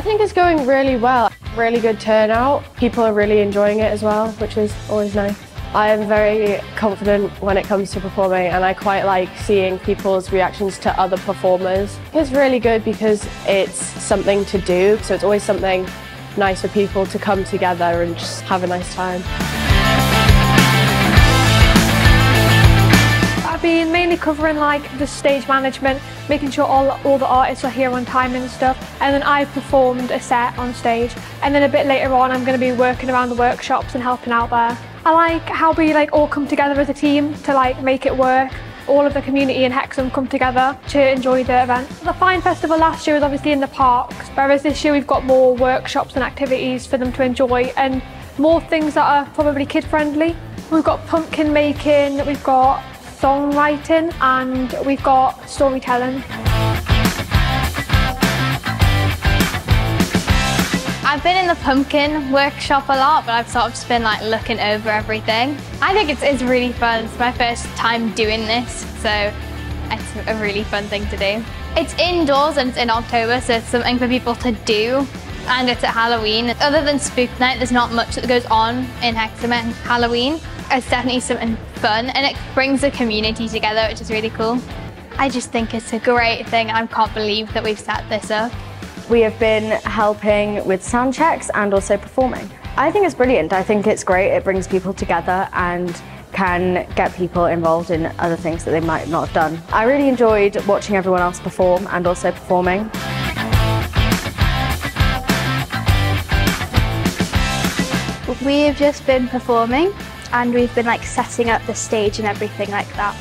think it's going really well. Really good turnout. People are really enjoying it as well, which is always nice. I am very confident when it comes to performing and I quite like seeing people's reactions to other performers. It's really good because it's something to do, so it's always something nice for people to come together and just have a nice time. Mainly covering like the stage management, making sure all, all the artists are here on time and stuff. And then I've performed a set on stage. And then a bit later on, I'm going to be working around the workshops and helping out there. I like how we like all come together as a team to like make it work. All of the community in Hexham come together to enjoy the event. The Find Festival last year was obviously in the parks, whereas this year we've got more workshops and activities for them to enjoy and more things that are probably kid friendly. We've got pumpkin making, we've got songwriting and we've got storytelling. I've been in the pumpkin workshop a lot, but I've sort of just been like looking over everything. I think it's, it's really fun. It's my first time doing this, so it's a really fun thing to do. It's indoors and it's in October, so it's something for people to do. And it's at Halloween. Other than Spook Night, there's not much that goes on in Hexham at Halloween. It's definitely something fun and it brings the community together, which is really cool. I just think it's a great thing. I can't believe that we've set this up. We have been helping with sound checks and also performing. I think it's brilliant. I think it's great. It brings people together and can get people involved in other things that they might not have done. I really enjoyed watching everyone else perform and also performing. We've just been performing and we've been like setting up the stage and everything like that.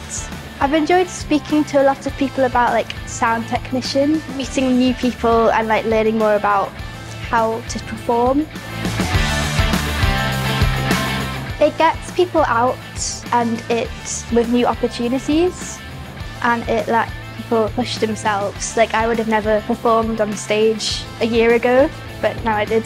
I've enjoyed speaking to a lot of people about like sound technician, meeting new people and like learning more about how to perform. It gets people out and it's with new opportunities and it like people push themselves. Like I would have never performed on stage a year ago, but now I did.